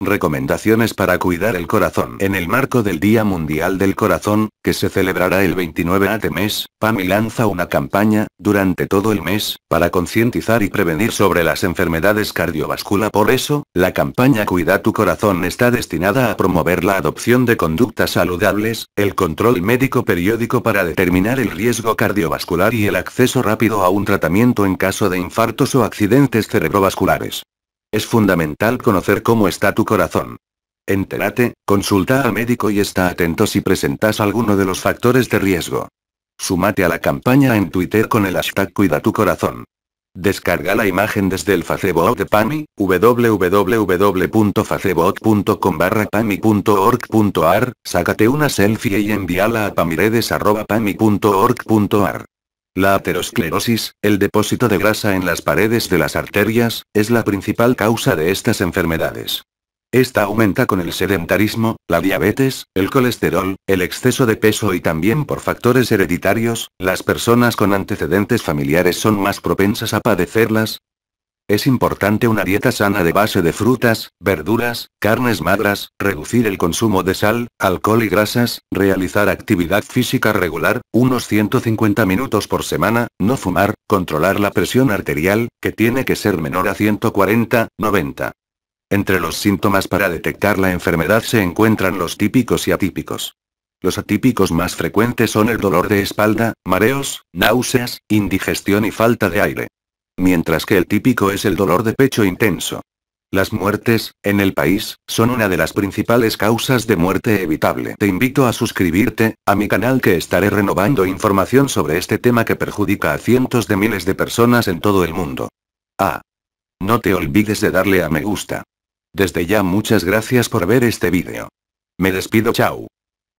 Recomendaciones para cuidar el corazón. En el marco del Día Mundial del Corazón, que se celebrará el 29 de mes, PAMI lanza una campaña, durante todo el mes, para concientizar y prevenir sobre las enfermedades cardiovasculares. Por eso, la campaña Cuida tu corazón está destinada a promover la adopción de conductas saludables, el control médico periódico para determinar el riesgo cardiovascular y el acceso rápido a un tratamiento en caso de infartos o accidentes cerebrovasculares. Es fundamental conocer cómo está tu corazón. Entérate, consulta al médico y está atento si presentas alguno de los factores de riesgo. Sumate a la campaña en Twitter con el hashtag Cuida tu corazón. Descarga la imagen desde el Facebook de PAMI, www.facebook.com barra pami.org.ar, sácate una selfie y envíala a pamiredes.pami.org.ar. La aterosclerosis, el depósito de grasa en las paredes de las arterias, es la principal causa de estas enfermedades. Esta aumenta con el sedentarismo, la diabetes, el colesterol, el exceso de peso y también por factores hereditarios, las personas con antecedentes familiares son más propensas a padecerlas, es importante una dieta sana de base de frutas, verduras, carnes magras, reducir el consumo de sal, alcohol y grasas, realizar actividad física regular, unos 150 minutos por semana, no fumar, controlar la presión arterial, que tiene que ser menor a 140, 90. Entre los síntomas para detectar la enfermedad se encuentran los típicos y atípicos. Los atípicos más frecuentes son el dolor de espalda, mareos, náuseas, indigestión y falta de aire mientras que el típico es el dolor de pecho intenso. Las muertes, en el país, son una de las principales causas de muerte evitable. Te invito a suscribirte, a mi canal que estaré renovando información sobre este tema que perjudica a cientos de miles de personas en todo el mundo. Ah. No te olvides de darle a me gusta. Desde ya muchas gracias por ver este vídeo. Me despido chao.